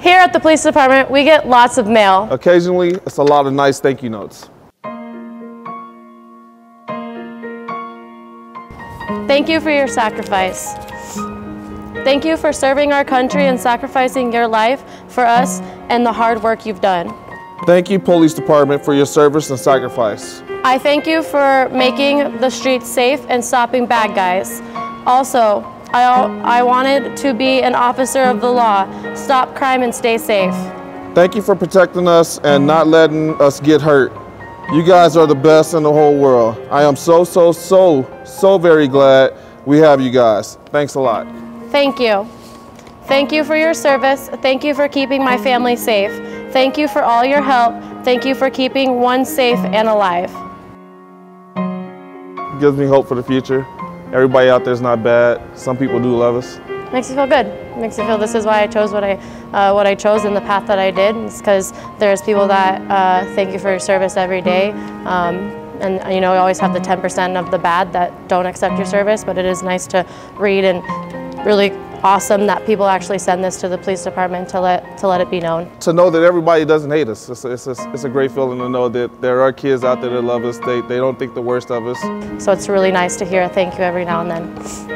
Here at the police department, we get lots of mail. Occasionally, it's a lot of nice thank you notes. Thank you for your sacrifice. Thank you for serving our country and sacrificing your life for us and the hard work you've done. Thank you, Police Department, for your service and sacrifice. I thank you for making the streets safe and stopping bad guys. Also, I, I wanted to be an officer of the law, stop crime and stay safe. Thank you for protecting us and not letting us get hurt. You guys are the best in the whole world. I am so, so, so, so very glad we have you guys. Thanks a lot. Thank you. Thank you for your service. Thank you for keeping my family safe. Thank you for all your help. Thank you for keeping one safe and alive. Gives me hope for the future. Everybody out there is not bad. Some people do love us. Makes me feel good. Makes me feel this is why I chose what I uh, what I chose and the path that I did. It's because there's people that uh, thank you for your service every day. Um, and you know, we always have the 10% of the bad that don't accept your service, but it is nice to read and really awesome that people actually send this to the police department to let to let it be known. To know that everybody doesn't hate us, it's a, it's a, it's a great feeling to know that there are kids out there that love us. They, they don't think the worst of us. So it's really nice to hear a thank you every now and then.